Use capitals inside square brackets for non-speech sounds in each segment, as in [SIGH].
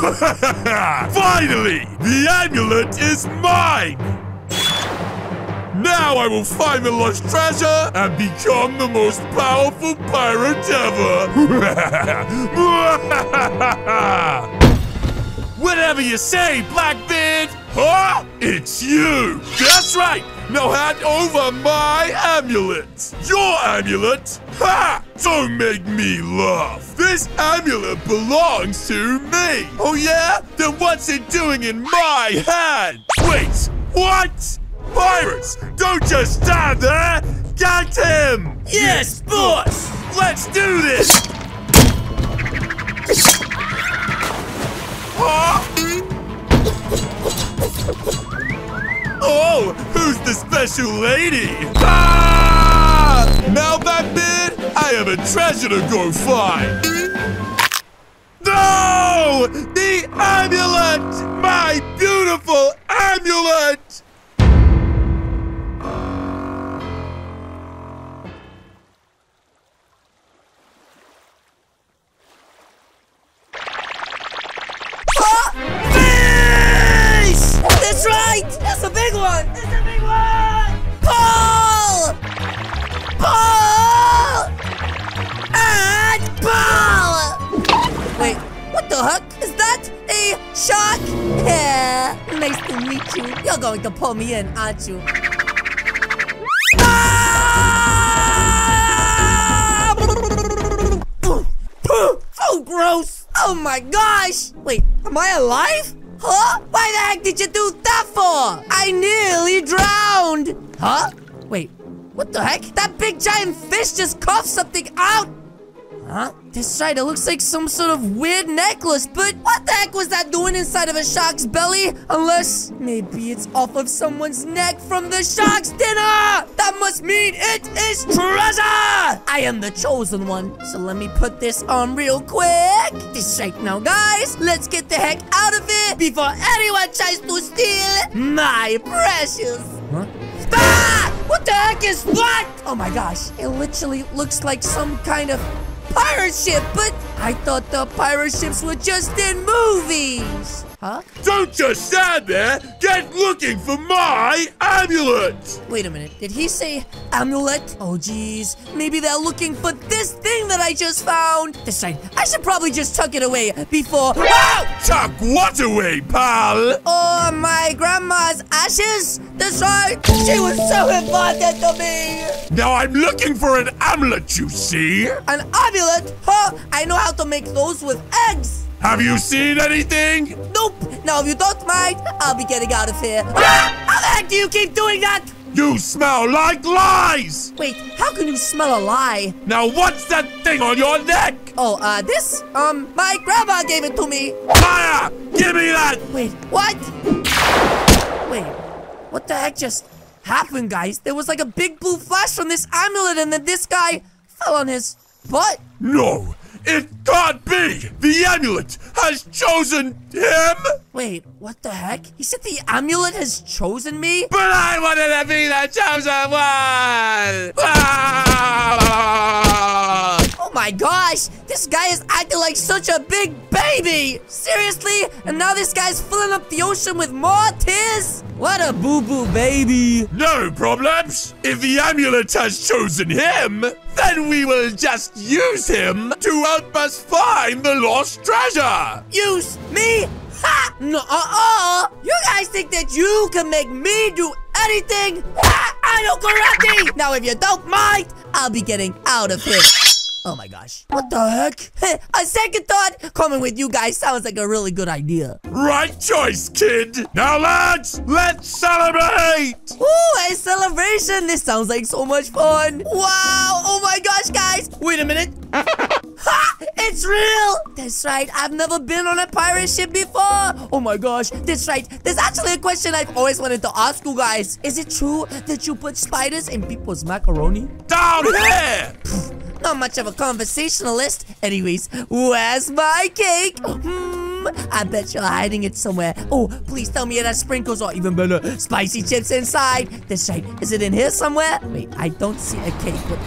[LAUGHS] Finally! The amulet is mine! Now I will find the lost treasure and become the most powerful pirate ever! [LAUGHS] Whatever you say, Blackbeard! Huh? It's you! That's right! Now hand over my amulet! Your amulet? Ha! Don't make me laugh! This amulet belongs to me! Oh yeah? Then what's it doing in my hand? Wait! What? Pirates! Don't just stand there! Get him! Yes, boss! Let's do this! Huh? Oh, who's the special lady? Ah! Now bit, I have a treasure to go find. No! The amulet! My beautiful amulet! Going to pull me aren't you? Ah! Oh, gross! Oh my gosh! Wait, am I alive? Huh? Why the heck did you do that for? I nearly drowned! Huh? Wait, what the heck? That big giant fish just coughed something out! Huh? This right, it looks like some sort of weird necklace, but what the heck was that doing inside of a shark's belly? Unless maybe it's off of someone's neck from the shark's dinner! That must mean it is treasure! I am the chosen one, so let me put this on real quick. This right now, guys, let's get the heck out of it before anyone tries to steal my precious. Huh? Ah! What the heck is that? Oh my gosh, it literally looks like some kind of pirate ship, but I thought the pirate ships were just in movies. Huh? Don't just stand there! Get looking for my amulet! Wait a minute. Did he say amulet? Oh, geez. Maybe they're looking for this thing that I just found. This right. I should probably just tuck it away before. Whoa! Tuck what away, pal? Oh, my grandma's ashes? That's right. She was so important to me. Now I'm looking for an amulet, you see? An amulet? Huh? I know how to make those with eggs. Have you seen anything? Nope. Now, if you don't mind, I'll be getting out of here. [LAUGHS] Ah! How the heck do you keep doing that? You smell like lies! Wait, how can you smell a lie? Now what's that thing on your neck? Oh, uh, this? Um, my grandma gave it to me. Liar! Give me that! Wait, what? Wait, what the heck just happened, guys? There was like a big blue flash from this amulet, and then this guy fell on his butt. No, it can't be! The amulet has chosen him! Wait, what the heck? He said the amulet has chosen me? But I wanted to be the chosen one! Ah! Oh my gosh, this guy is acting like such a big baby! Seriously? And now this guy's filling up the ocean with more tears? What a boo-boo baby! No problems! If the amulet has chosen him, then we will just use him to help us find the lost treasure! Use me? Ha! No, uh-uh! You guys think that you can make me do anything? Ha! I know karate! Now, if you don't mind, I'll be getting out of here. Oh my gosh. What the heck? [LAUGHS] A second thought, coming with you guys sounds like a really good idea. Right choice, kid! Now, lads, let's celebrate! Ooh, a celebration! This sounds like so much fun! Wow! Oh my gosh, guys! Wait a minute! [LAUGHS] ha! It's real! That's right, I've never been on a pirate ship before! Oh my gosh, that's right. There's actually a question I've always wanted to ask you guys. Is it true that you put spiders in people's macaroni? Down here! Not much of a conversationalist. Anyways, where's my cake? Hmm, I bet you're hiding it somewhere. Oh, please tell me it has sprinkles or even better, spicy chips inside. That's right. Is it in here somewhere? Wait, I don't see a cake. But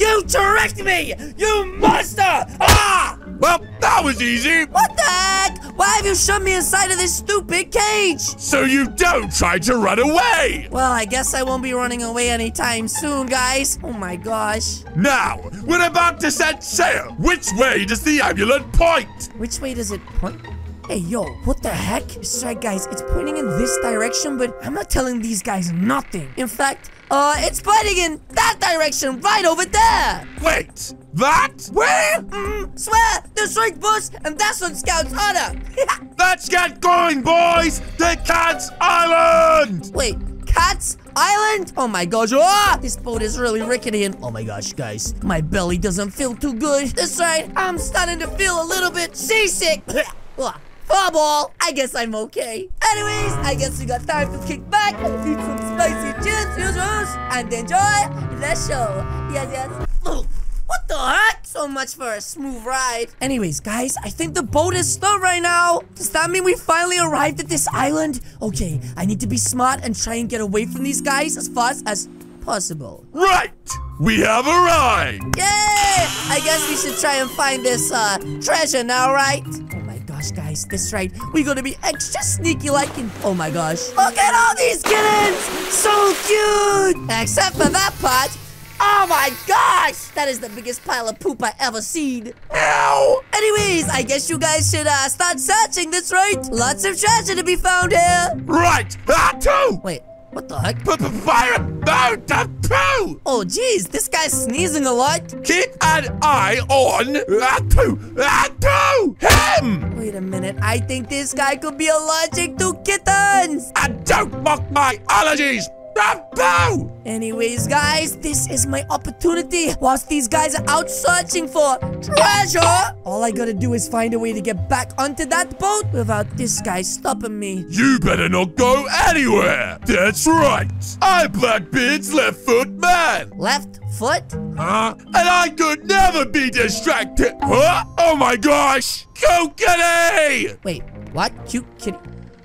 You tricked me! You monster! Ah! Well, that was easy. What the heck? Why have you shut me inside of this stupid cage? So you don't try to run away. Well, I guess I won't be running away anytime soon, guys. Oh my gosh. Now, we're about to set sail. Which way does the amulet point? Which way does it point? Hey, yo, what the heck? Sorry, guys, it's pointing in this direction, but I'm not telling these guys nothing. In fact, uh, it's pointing in that direction, right over there. Wait, that? Where? Mm, swear, there's right bus, and that's on Scout's honor. [LAUGHS] Let's get going, boys! The Cat's Island! Wait, Cat's Island? Oh my gosh, oh, this boat is really rickety and oh my gosh, guys, my belly doesn't feel too good. That's right, I'm starting to feel a little bit seasick. [LAUGHS] Bubble! I guess I'm okay. Anyways, I guess we got time to kick back, eat some spicy chips, and enjoy the show. Yes, yes. Oh, what the heck? So much for a smooth ride. Anyways, guys, I think the boat is stopped right now. Does that mean we finally arrived at this island? Okay, I need to be smart and try and get away from these guys as fast as possible. Right! We have arrived! Yay! I guess we should try and find this, uh, treasure now, right? Gosh, guys, that's right. We gotta be extra sneaky like in. Oh my gosh. Look at all these kittens! So cute! Except for that part. Oh my gosh! That is the biggest pile of poop I ever seen. Ow! Anyways, I guess you guys should uh, start searching, that's right. Lots of treasure to be found here. Right! Ah, two! Wait, what the heck? Fire mode poo! Oh, jeez, this guy's sneezing a lot. Keep an eye on Atu, Atu, him! Wait a minute, I think this guy could be allergic to kittens. And don't mock my allergies! Anyways, guys, this is my opportunity. Whilst these guys are out searching for treasure, all I gotta do is find a way to get back onto that boat without this guy stopping me. You better not go anywhere. That's right. I'm Blackbeard's left foot man. Left foot? Huh? And I could never be distracted. Huh? Oh my gosh. Go kitty! Wait, what? Cute kitty?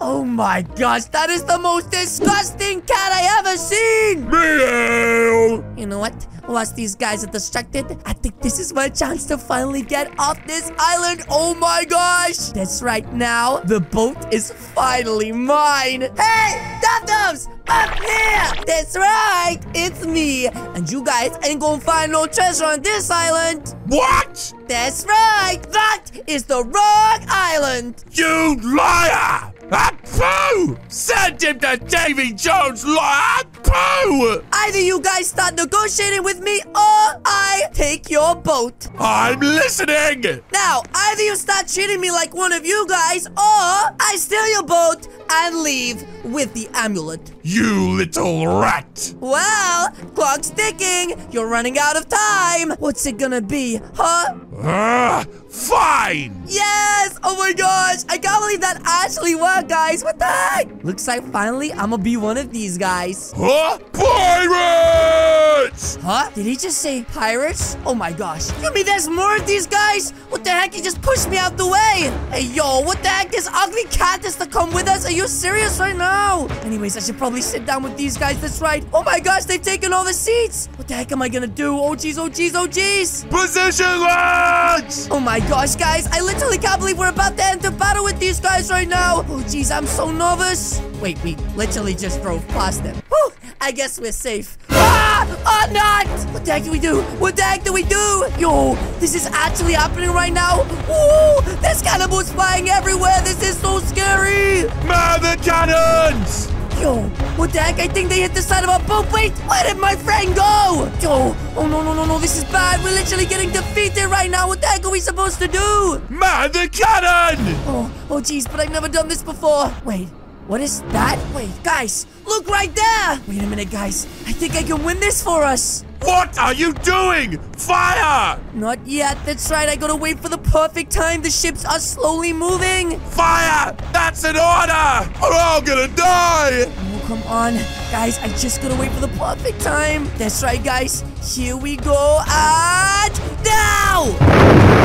Oh my gosh, that is the most disgusting cat I ever seen! Meow! You know what? Whilst these guys are distracted, I think this is my chance to finally get off this island. Oh my gosh! That's right now, the boat is finally mine. Hey, Dum-Dums! Up here! That's right! It's me! And you guys ain't gonna find no treasure on this island! What? That's right! That is the wrong island! You liar! Pooh! Send him to Davy Jones' lawyer! Pooh! Either you guys start negotiating with me or I take your boat. I'm listening! Now, either you start treating me like one of you guys or I steal your boat and leave with the amulet. You little rat! Well, clock's ticking. You're running out of time. What's it gonna be, huh? Uh, fine! Yes! Oh my gosh! I can't believe that actually worked, guys. What the heck? Looks like finally I'm gonna be one of these guys. Huh? Pirates! Huh? Did he just say pirates? Oh my gosh. You mean there's more of these guys? What the heck? He just pushed me out the way. Hey, yo, what the heck? This ugly cat is to come with us? Are you serious right now? Anyways, I should probably sit down with these guys. That's right. Oh my gosh, they've taken all the seats. What the heck am I gonna do? Oh jeez, oh jeez, oh jeez. Position, lads! Oh my gosh, guys. I literally can't believe we're about to enter battle with these guys right now. Oh jeez, I'm so nervous. Wait, we literally just drove past them. Whew, I guess we're safe. Ah! Oh, not! What the heck do we do? What the heck do we do? Yo, this is actually happening right now. Ooh, there's cannibals flying everywhere. This is so scary. Man the cannons! Yo, what the heck? I think they hit the side of our boat. Wait, where did my friend go? Yo, oh no, no, no, no, this is bad. We're literally getting defeated right now. What the heck are we supposed to do? Man the cannon! Oh, oh jeez, but I've never done this before. Wait, what is that? Wait, guys, look right there. Wait a minute, guys. I think I can win this for us. What are you doing? Fire! Not yet. That's right. I gotta wait for the perfect time. The ships are slowly moving. Fire! That's an order! We're all gonna die! Oh, come on. Guys, I just gotta wait for the perfect time. That's right, guys. Here we go. And now!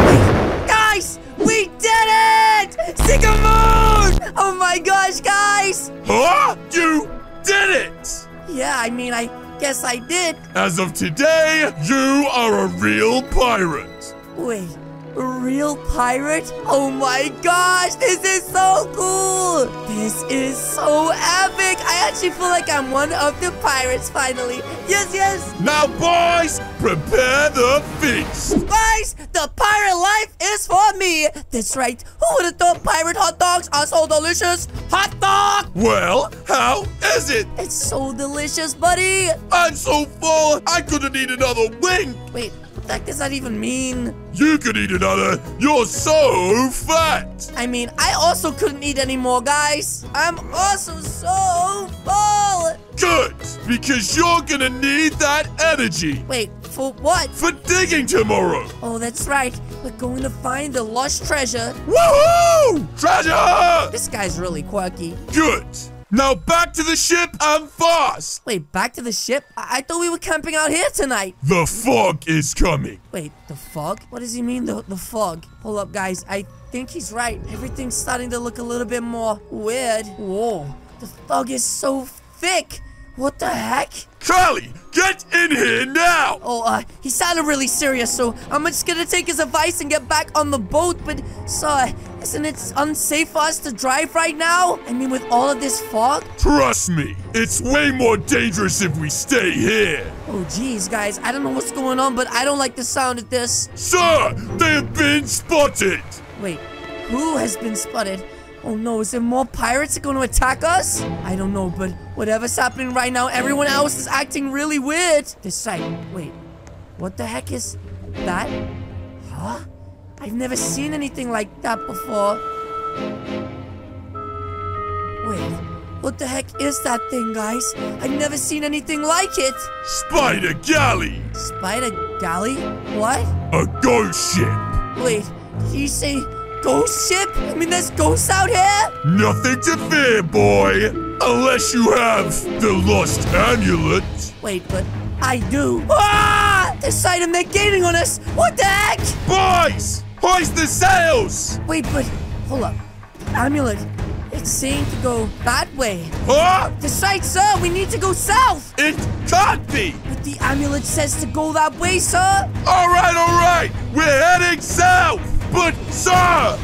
Wait, guys, we did it! Sycamore! Oh my gosh, guys! Huh? You did it! Yeah, I mean, I guess I did. As of today, you are a real pirate. Wait, A real pirate? Oh my gosh, this is so cool! This is so epic! I actually feel like I'm one of the pirates finally. Yes, yes! Now, boys, prepare the feast. Guys, the pirate life is for me! That's right. Who would have thought pirate hot dogs are so delicious? Hot dog! Well, how is it? It's so delicious, buddy! I'm so full, I couldn't eat another wing. Wait, heck does that even mean? You could eat another. You're so fat. I mean, I also couldn't eat anymore, guys. I'm also so full. Good, because you're gonna need that energy Wait, for what? for digging tomorrow. Oh, that's right. We're going to find the lost treasure. Woohoo! Treasure! This guy's really quirky. Good. Now back to the ship and fast. Wait, back to the ship? I, I thought we were camping out here tonight. The fog is coming. Wait, the fog? What does he mean, the, the fog? Hold up, guys. I think he's right. Everything's starting to look a little bit more weird. Whoa, the fog is so thick. What the heck? Charlie, get in here now. Oh, uh, he sounded really serious, so I'm just gonna take his advice and get back on the boat. But, sir, isn't it unsafe for us to drive right now? I mean, with all of this fog? Trust me, it's way more dangerous if we stay here. Oh, geez, guys, I don't know what's going on, but I don't like the sound of this. Sir, they have been spotted. Wait, who has been spotted? Oh no, is there more pirates are going to attack us? I don't know, but whatever's happening right now, everyone else is acting really weird. This side, wait, what the heck is that? Huh? I've never seen anything like that before. Wait, what the heck is that thing, guys? I've never seen anything like it. Spider Galley, Spider galley? What? a ghost ship. Wait, did you say ghost ship? I mean, there's ghosts out here? Nothing to fear, boy. Unless you have the lost amulet. Wait, but I do. Ah! This item, they're gaining on us. What the heck? Boys, hoist the sails. Wait, but hold up. The amulet. It's saying to go that way. Huh? The site, sir. We need to go south. It can't be. But the amulet says to go that way, sir. All right, all right. We're heading south. But, sir,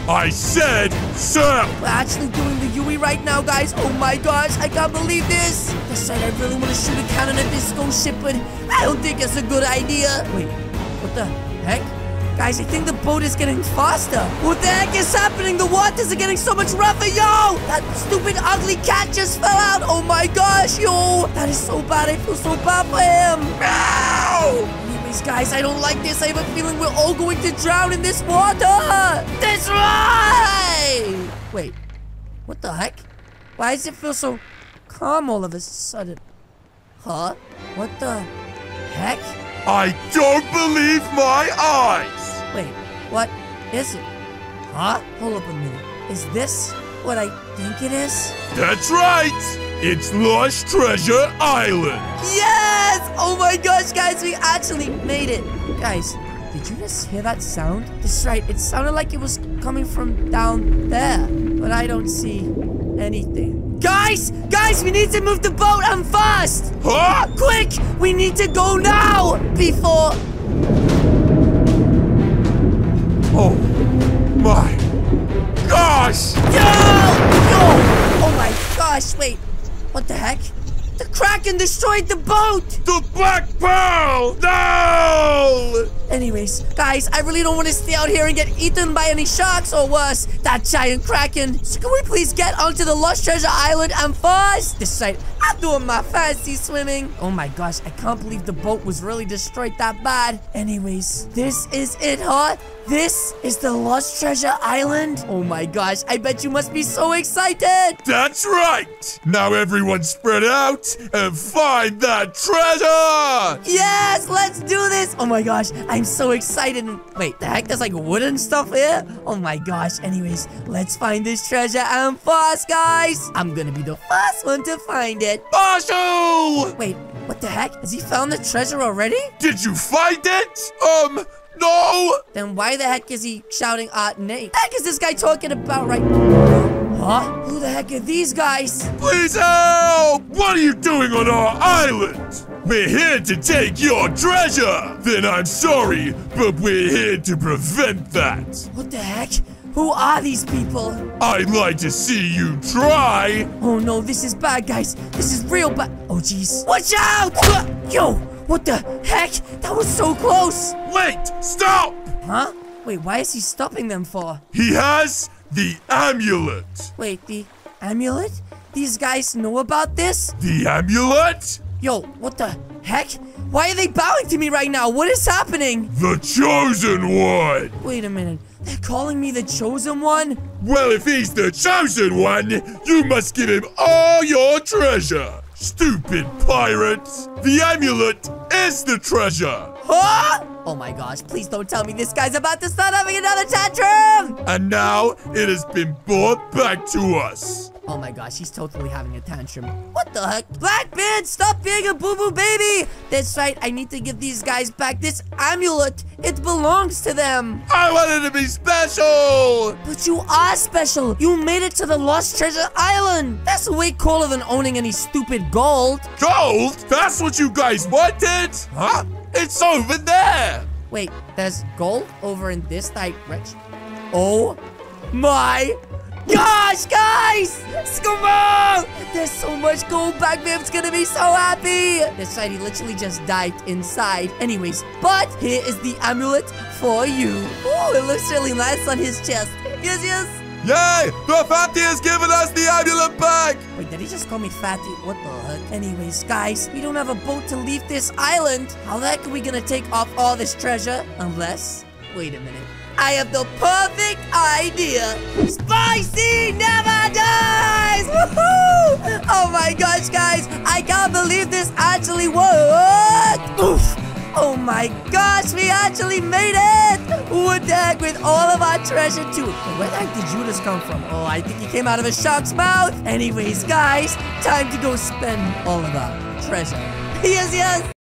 I said sir! We're actually doing the Yui right now, guys. Oh my gosh, I can't believe this. The site, I really want to shoot a cannon at this ghost ship, but I don't think it's a good idea. Wait, what the heck? Guys, I think the boat is getting faster. What the heck is happening? The waters are getting so much rougher, yo! That stupid ugly cat just fell out. Oh my gosh, yo! That is so bad. I feel so bad for him. Guys, I don't like this. I have a feeling we're all going to drown in this water. That's right! Wait, what the heck? Why does it feel so calm all of a sudden? Huh? What the heck? I don't believe my eyes. Wait, what is it? Huh? Hold up a minute. Is this what I think it is? That's right. It's Lost Treasure Island. Yes! Oh my guys, we actually made it. Guys, did you just hear that sound? That's right, it sounded like it was coming from down there, but I don't see anything. Guys! Guys, we need to move the boat and fast! Huh? Quick! We need to go now! Before... Oh my gosh! Yo! Oh my gosh, wait. What the heck? The Kraken destroyed the boat! The Black Pearl! No! Anyways, guys, I really don't want to stay out here and get eaten by any sharks or worse, that giant kraken. So can we please get onto the Lost Treasure Island and fast? This side, I'm doing my fancy swimming. Oh my gosh, I can't believe the boat was really destroyed that bad. Anyways, this is it, huh? This is the Lost Treasure Island? Oh my gosh, I bet you must be so excited. That's right! Now everyone spread out and find that treasure! Yes, let's do this. Oh my gosh, I'm so excited. Wait, the heck? There's like wooden stuff here? Oh my gosh. Anyways, let's find this treasure and fast, guys. I'm gonna be the first one to find it. Marshall! Wait, what the heck? Has he found the treasure already? Did you find it? Um, no! Then why the heck is he shouting at Nate? The heck is this guy talking about right Huh? Who the heck are these guys? Please help! What are you doing on our island? we're here to take your treasure. Then I'm sorry, but we're here to prevent that. What the heck? Who are these people? I'd like to see you try. Oh no, this is bad, guys. This is real bad. Oh jeez. Watch out! Uh, yo, what the heck? That was so close. Wait, stop! Huh? Wait, why is he stopping them for? He has the amulet. Wait, the amulet? These guys know about this? The amulet? Yo, what the heck? Why are they bowing to me right now? What is happening? The chosen one. Wait a minute. They're calling me the chosen one? Well, if he's the chosen one, you must give him all your treasure. Stupid pirates. The amulet is the treasure. Huh? Oh my gosh, please don't tell me this guy's about to start having another tantrum! And now it has been brought back to us. Oh my gosh, he's totally having a tantrum. What the heck? Blackbeard, stop being a boo-boo baby! That's right, I need to give these guys back this amulet. It belongs to them. I wanted to be special! But you are special. You made it to the Lost Treasure Island. That's way cooler than owning any stupid gold. Gold? That's what you guys wanted? Huh? It's over there! Wait, there's gold over in this direction? Oh my gosh, guys! Come on! There's so much gold back there. It's gonna be so happy. This side, he literally just dived inside. Anyways, but here is the amulet for you. Oh, it looks really nice on his chest. Yes, yes. Yay! The fatty has given us the amulet back! Wait, did he just call me fatty? What the heck? Anyways, guys, we don't have a boat to leave this island. How the heck are we gonna take off all this treasure? Unless, wait a minute. I have the perfect idea. Spicy never dies! Woohoo! Oh my gosh, guys, I can't believe this actually worked. Oof! Oh my gosh, we actually made it! The heck with all of our treasure too? Where the heck did Judas come from? Oh, I think he came out of a shark's mouth. Anyways, guys, time to go spend all of our treasure. Yes, yes!